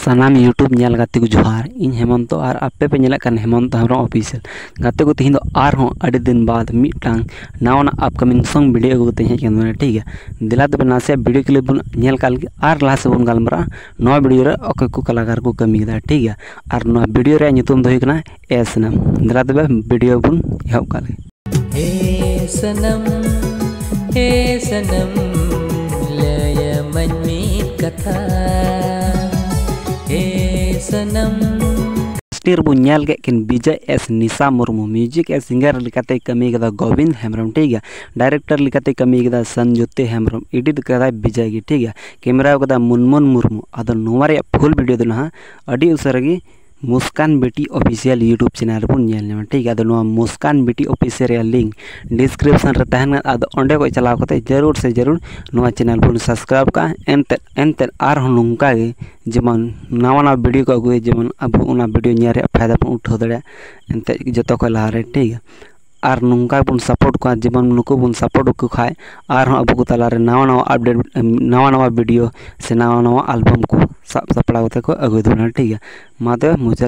सानाम YouTube nail गाते को जोहार इन हेमंत और आपे पे नेल कान हेमंत हेम्ब्रम ऑफिशियल गाते को हो अड़ी दिन बाद मिटांग नावना अपकमिंग सॉन्ग वीडियो को ते हेकन ठीक है दिला तबे नासे वीडियो क्लिप बुन नेल काल लास बुन गालमरा नो वीडियो को कलाकार को कमी दा ठीक है और नो वीडियो रे दो हिकना एसनम दिला तबे वीडियो बुन एहब सनम सनम कथा सनम स्टीर बु नेल के किन विजय एस निशा मुर्मू म्यूज़िक एस सिंगर कमी कदा गोविंद हेम्ब्रम ठीक है डायरेक्टर कमी कदा संजुते हेम्ब्रम एडिट कदा विजय की ठीक कैमरा कदा मुनमुन मुर्मू अदो नोमारे फुल दो ना उसरगी मुस्कान बेटी ऑफिशियल यूट्यूब चैनल बन नेल ठीक है अदो मुस्कान बेटी ऑफिशियल लिंक डिस्क्रिप्शन रे तहन अदो ओंडे को चलाव कते ज़रूर से ज़रूर नवा चैनल बन सब्सक्राइब का एनते एनते आर हन नुंका जेमन नवा नवा वीडियो को अगुए जेमन अब उना वीडियो नेल रे फ़ायदा बन उठाव दड़े एनते जतो को ठीक है। और नुंका बन सपोर्ट को, जेमन नुको बन सपोर्ट को खाए और अब को तलारे नवा नवा अपडेट, नवा नवा वीडियो से नवा नवा एल्बम को। सब सपड़ा को अगुए ठीक है। माते मुझे